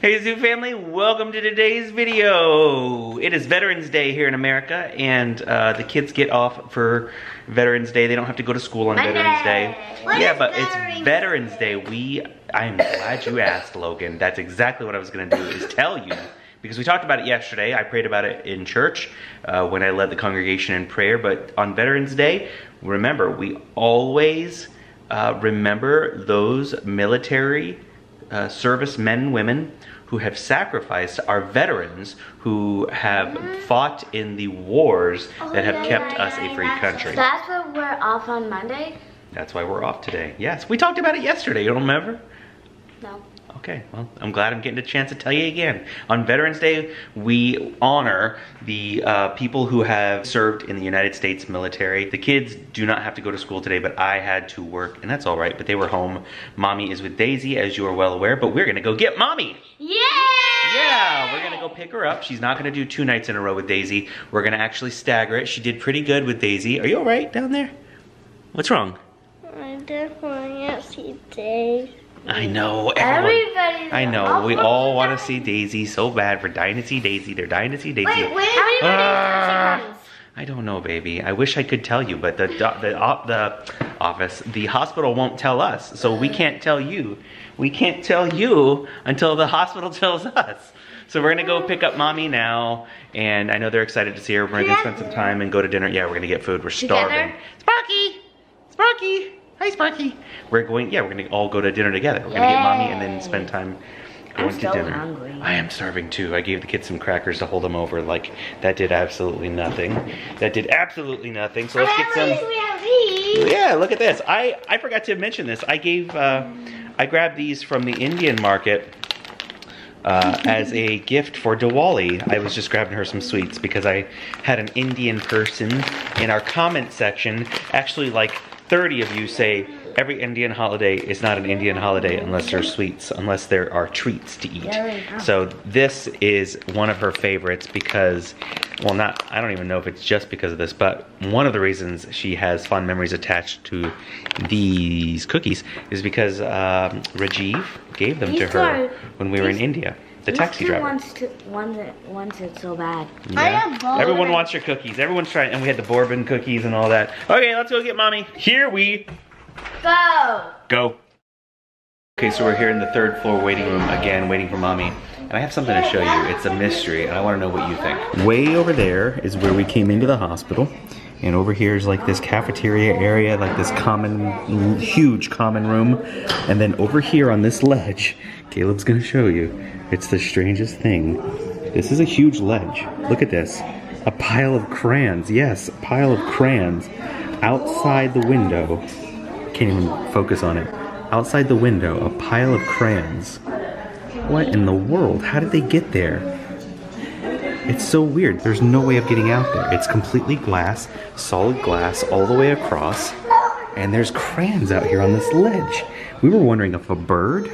Hey Zoo family, welcome to today's video. It is Veterans Day here in America and uh, the kids get off for Veterans Day. They don't have to go to school on Monday. Veterans Day. What yeah, but Veterans it's Veterans Day. We, I'm glad you asked Logan. That's exactly what I was gonna do is tell you because we talked about it yesterday. I prayed about it in church uh, when I led the congregation in prayer. But on Veterans Day, remember, we always uh, remember those military uh, service men and women who have sacrificed, our veterans who have fought in the wars that have kept us a free country. That's why we're off on Monday? That's why we're off today. Yes, we talked about it yesterday. You don't remember? No. Okay, well, I'm glad I'm getting a chance to tell you again. On Veterans Day, we honor the uh, people who have served in the United States military. The kids do not have to go to school today, but I had to work, and that's all right, but they were home. Mommy is with Daisy, as you are well aware, but we're gonna go get Mommy! Yeah! Yeah, we're gonna go pick her up. She's not gonna do two nights in a row with Daisy. We're gonna actually stagger it. She did pretty good with Daisy. Are you all right down there? What's wrong? I just want to see Dave. I know, everyone. I know, we all want to see Daisy so bad. We're dying to see Daisy. They're dying to see Daisy. Wait, wait. How many ah. birthdays I don't know, baby. I wish I could tell you, but the do- the op- the office, the hospital won't tell us, so we can't tell you. We can't tell you until the hospital tells us. So we're gonna go pick up mommy now, and I know they're excited to see her. We're gonna spend some time and go to dinner. Yeah, we're gonna get food. We're starving. Together? Sparky, Sparky, hi Sparky. We're going. Yeah, we're gonna all go to dinner together. We're gonna get mommy and then spend time going I'm to so dinner. hungry. I am starving too. I gave the kids some crackers to hold them over. Like that did absolutely nothing. That did absolutely nothing. So let's get some. we have these. Yeah, look at this. I I forgot to mention this. I gave uh, I grabbed these from the Indian market. Uh, as a gift for Diwali, I was just grabbing her some sweets because I had an Indian person in our comment section. Actually, like 30 of you say every Indian holiday is not an Indian holiday unless there are sweets, unless there are treats to eat. There we go. So this is one of her favorites because, well, not, I don't even know if it's just because of this, but one of the reasons she has fond memories attached to these cookies is because um, Rajiv gave them to her are- when we were in India. The These taxi two driver. Wants, to, wants, it, wants it so bad. Yeah. have. Everyone wants your cookies. Everyone's trying, and we had the bourbon cookies and all that. Okay, let's go get mommy. Here we Go! go. Okay, so we're here in the third floor waiting room again, waiting for mommy. And I have something to show you. It's a mystery, and I want to know what you think. Way over there is where we came into the hospital. And over here is like this cafeteria area, like this common, huge common room. And then over here on this ledge, Caleb's gonna show you. It's the strangest thing. This is a huge ledge. Look at this. A pile of crayons. Yes, a pile of crayons outside the window. Can't even focus on it. Outside the window, a pile of crayons. What in the world? How did they get there? It's so weird. There's no way of getting out there. It's completely glass, solid glass all the way across, and there's crayons out here on this ledge. We were wondering if a bird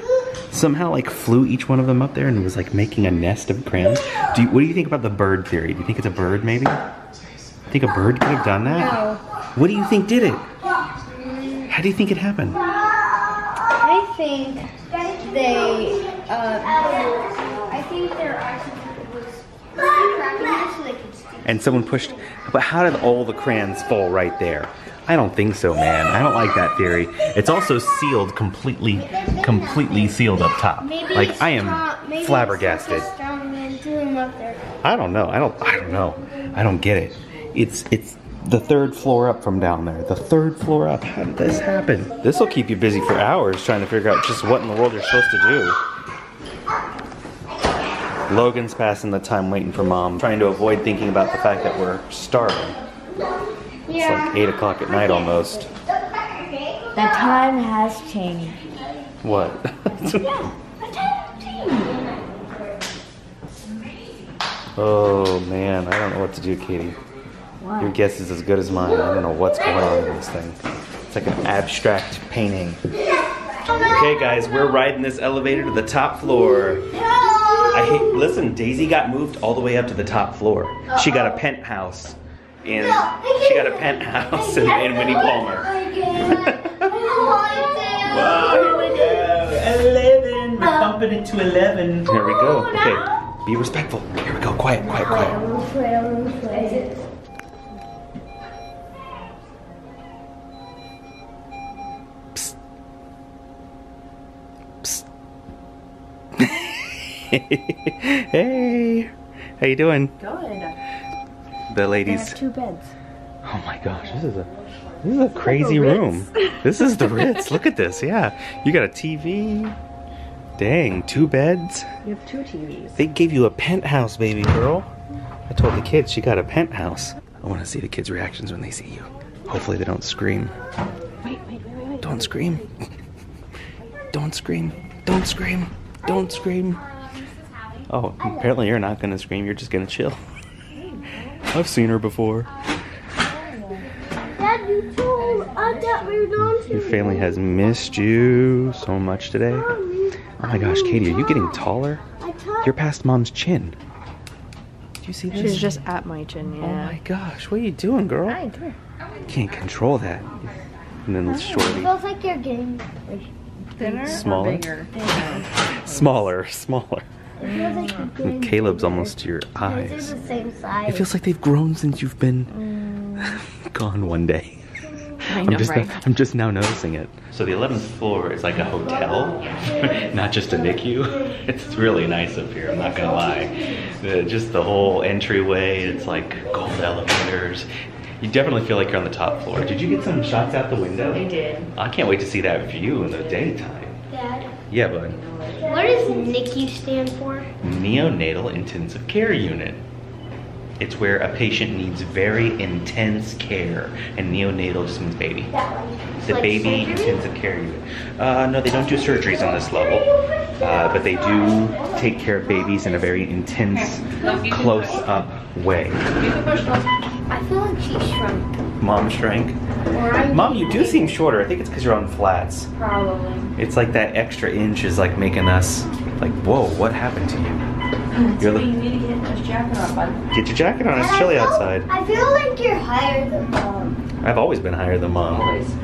somehow like flew each one of them up there and was like making a nest of crayons. Do you, what do you think about the bird theory? Do you think it's a bird maybe? Think a bird could have done that? No. What do you think did it? How do you think it happened? I think they, uh, I think their oxygen was trapping it so they could steal. and someone pushed. But how did all the crayons fall right there? I don't think so, man. I don't like that theory. It's also sealed completely, completely sealed up top. Maybe Like I am flabbergasted. such a strong man threw him up there. I don't know. I don't. I don't know. I don't get it. It's it's the third floor up from down there. The third floor up. How did this happen? This will keep you busy for hours trying to figure out just what in the world you're supposed to do. Logan's passing the time waiting for mom, trying to avoid thinking about the fact that we're starving. It's like 8 o'clock at night almost. The time has changed. What? oh man, I don't know what to do, Katie. What? Your guess is as good as mine. I don't know what's going on in this thing. It's like an abstract painting. Okay, guys, we're riding this elevator to the top floor. I hate. Listen, Daisy got moved all the way up to the top floor. She got a penthouse, and she got a penthouse in, in Winnie Palmer. Wow, here we go. Eleven. bumping it to 11. Here we go. Okay, be respectful. Here we go. Quiet, quiet, quiet. Hey, how you doing? Good. The ladies. two beds. Oh my gosh, this is a this is a crazy room. This is the Ritz. Look at this. Yeah, you got a TV. Dang, two beds. You have two TVs. They gave you a penthouse, baby girl. I told the kids she got a penthouse. I want to see the kids' reactions when they see you. Hopefully they don't scream. Wait, wait, wait, wait, wait. Don't scream. Don't scream. Don't scream. Don't scream. Oh, apparently you're not gonna scream. You're just gonna chill. I've seen her before. Dad, you told us that we were going Your family has missed you so much today. Oh my gosh, Katie, are you getting taller? I told You're past mom's chin. Do you see this? She's just at my chin, oh yeah. Oh my gosh, what are you doing, girl? Hi, come here. Can't control that. And then It shorty. feels like you're getting. Thinner Smaller? or bigger? Smaller, smaller. It feels like you're. Caleb's almost to your eyes. the same size. It feels like they've grown since you've been mm. gone one day. I I'm know, just right? now, I'm just now noticing it. So the 11th floor is like a hotel, not just a NICU. It's really nice up here. I'm not gonna lie. The, just the whole entryway. It's like gold elevators. You definitely feel like you're on the top floor. Did you get some shots out the window? I did. I can't wait to see that view in the daytime. Dad, Yeah, bud. what does NICU stand for? Neonatal Intensive Care Unit. It's where a patient needs very intense care, and neonatal just means baby. The Like baby surgery? intensive care unit. Uh, no, they don't do surgeries on this level, uh, but they do take care of babies in a very intense, close-up way. I feel like she shrunk. Mom shrank. Mom, you do seem shorter. I think it's because you're on flats. probably. It's like that extra inch is like making us like, whoa, what happened to you? You're You need to get this jacket on, bud. get your jacket on. It's chilly outside. I feel like you're higher than mom. I've always been higher than mom. Always.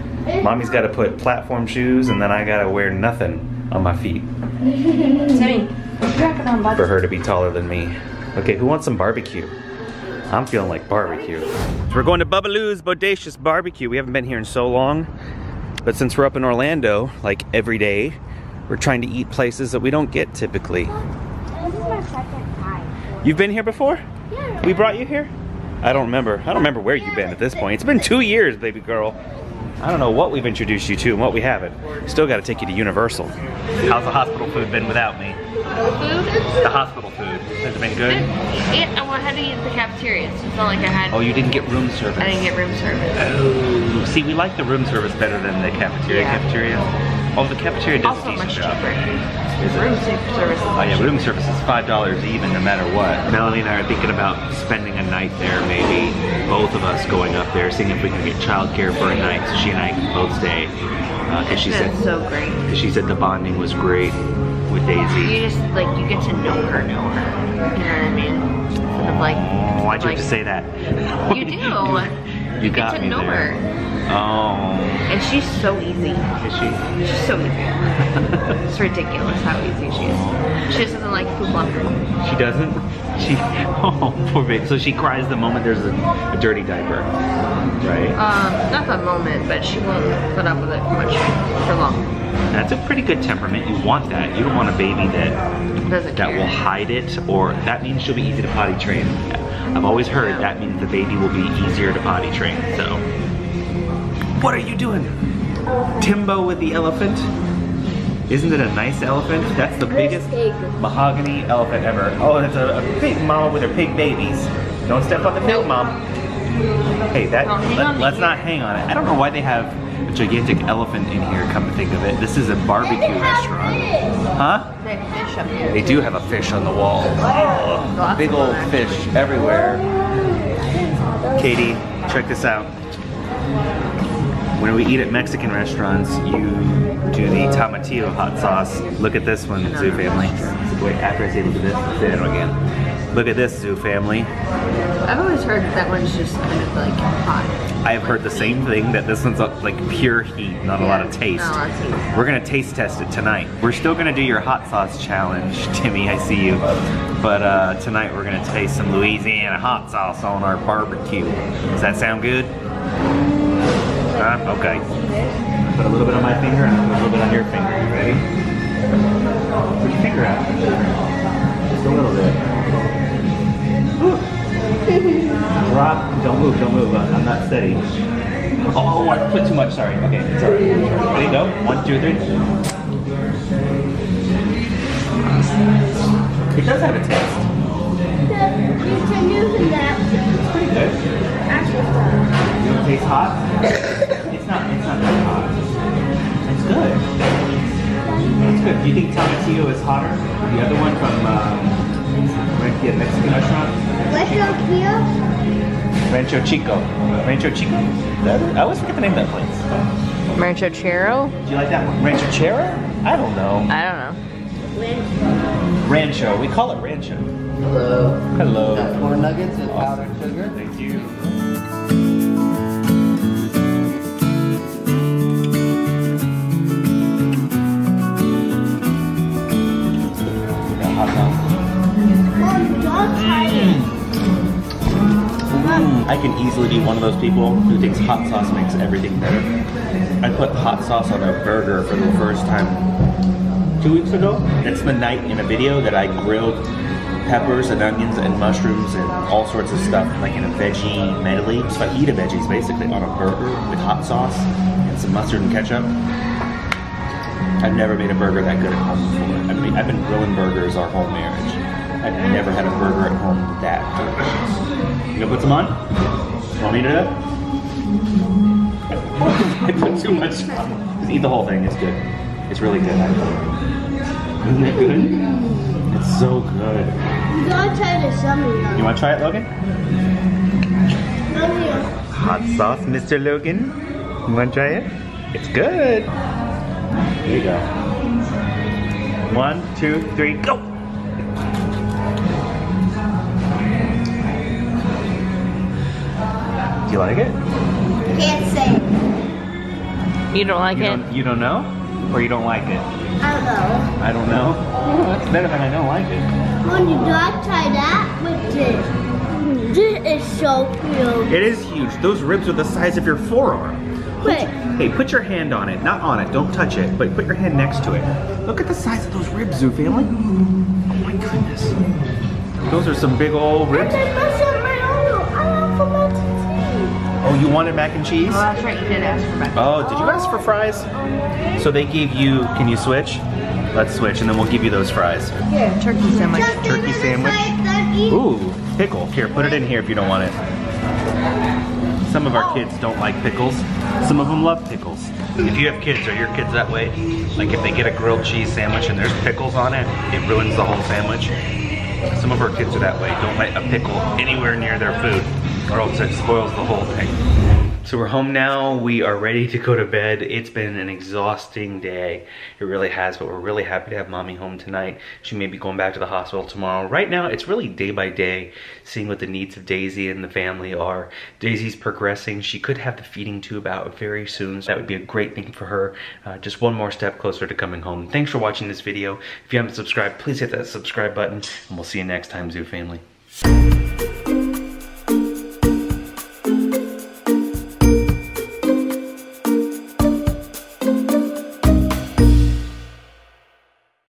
Mommy's got to put platform shoes, and then I got to wear nothing on my feet your jacket on, bud. for her to be taller than me. Okay, who wants some barbecue? I'm feeling like barbecue. So we're going to Bubbalou's Bodacious Barbecue. We haven't been here in so long, but since we're up in Orlando, like every day, we're trying to eat places that we don't get typically. This is my second time. You've been here before? Yeah. We brought you here? I don't remember. I don't remember where you've been at this point. It's been two years, baby girl. I don't know what we've introduced you to and what we haven't. Still got to take you to Universal. How's the hospital food been without me? Food? The hospital food. Has it been good? It, I had to eat at the cafeteria. So it's not like I had. Oh, you didn't get room service. I didn't get room service. Oh, see, we like the room service better than the cafeteria. Yeah. Cafeteria. Oh, the cafeteria does Also a decent job. Is it? Room service. Oh yeah, room service is five dollars even, no matter what. Melanie and I are thinking about spending a night there, maybe both of us going up there, seeing if we can get childcare for a night, so she and I can both stay. Uh, because she said, so great. she said the bonding was great with Daisy. You just like you get to know her, know her. You know what I mean? Instead of like. Oh, why'd you like, have to say that? You do. You, You got get to me know there. her. Oh, And she's so easy. is she? She's so easy. It's ridiculous how easy she is. She just doesn't like poop on her. She doesn't? She, oh, poor baby. So she cries the moment there's a, a dirty diaper, right? Um, not that moment, but she won't put up with it much for long. That's a pretty good temperament. You want that. You don't want a baby that Doesn't that care. will hide it, or that means she'll be easy to potty train. I've always heard that means the baby will be easier to potty train. So, what are you doing, Timbo with the elephant? Isn't it a nice elephant? That's the biggest mahogany elephant ever. Oh, and it's a, a pig mama with her pig babies. Don't step on the pig, mom. Hey, that Don't let's not hang on it. I don't know why they have a gigantic elephant in here. Come to think of it, this is a barbecue restaurant, huh? They have fish up here. They do have a fish on the wall. Oh, big old fish everywhere. Katie, check this out. When we eat at Mexican restaurants, you do the tomatillo hot sauce. Look at this one, Zoo Family. Wait, after I say look at this, say that again. Look at this, Zoo Family. I've always heard that one's just kind of like hot. I've heard the same thing that this one's uh, like pure heat, not a lot of taste. Not a lot of taste. We're gonna taste test it tonight. We're still gonna do your hot sauce challenge, Timmy. I see you. But uh, tonight we're gonna taste some Louisiana hot sauce on our barbecue. Does that sound good? Huh? Okay. Put a little bit on my finger and put a little bit on your finger. You ready? Put your finger out. Just a little bit. Drop. Don't move. Don't move. I'm not steady. Oh, I put too much. Sorry. Okay, it's alright. Ready? Go. One, two, three. It does have a taste. You can use that. It's Pretty good. You don't taste hot? it's not. It's not that hot. It's good. It's good. Do you think Tomatillo is hotter? The other one from um, Mexican restaurant? Let's here. Rancho Chico. Rancho Chico. That- I always forget the name of that place. Rancho Chero? Do you like that one? Rancho Chero? I don't know. I don't know. Rancho. We call it Rancho. Hello. Hello. Got corn nuggets and powdered sugar. Thank you. Hot sauce. I can easily be one of those people who thinks hot sauce makes everything better. I put hot sauce on a burger for the first time two weeks ago. It's the night in a video that I grilled peppers and onions and mushrooms and all sorts of stuff, like in a veggie medley. So I eat a veggies basically on a burger with hot sauce and some mustard and ketchup. I've never made a burger that good at home before. I mean, I've been grilling burgers our whole marriage. I've never had a burger at home that delicious. You gonna put some on? Want me to do that? I put too much on. Just eat the whole thing, it's good. It's really good. Isn't it good? It's so good. You gotta try the summer You wanna try it, Logan? Logan. Hot sauce, Mr. Logan. You wanna try it? It's good. Here you go. One, two, three, go! Do you like it? Can't say. You don't like You it? don't, you don't know? Or you don't like it? I don't know. I don't know. Oh, that's better than I don't like it. Mom, you gotta try that with this. This is so huge. It is huge. Those ribs are the size of your forearm. Wait. Hey, put your hand on it. Not on it. Don't touch it. But put your hand next to it. Look at the size of those ribs, Zoo family. Oh my goodness. Those are some big old And ribs. Oh, you wanted mac and cheese? Oh, that's right. You did ask for mac. Oh, did you ask for fries? So they gave you, can you switch? Let's switch and then we'll give you those fries. Turkey sandwich. Just Turkey give me the sandwich. side. Ooh, pickle. Here, put it in here if you don't want it. Some of our kids don't like pickles. Some of them love pickles. If you have kids, are your kids that way? Like if they get a grilled cheese sandwich and there's pickles on it, it ruins the whole sandwich. Some of our kids are that way. Don't let a pickle anywhere near their food or else it spoils the whole thing. So we're home now. We are ready to go to bed. It's been an exhausting day. It really has, but we're really happy to have mommy home tonight. She may be going back to the hospital tomorrow. Right now, it's really day by day, seeing what the needs of Daisy and the family are. Daisy's progressing. She could have the feeding tube out very soon. So that would be a great thing for her. Uh, just one more step closer to coming home. Thanks for watching this video. If you haven't subscribed, please hit that subscribe button, and we'll see you next time, Zoo Family.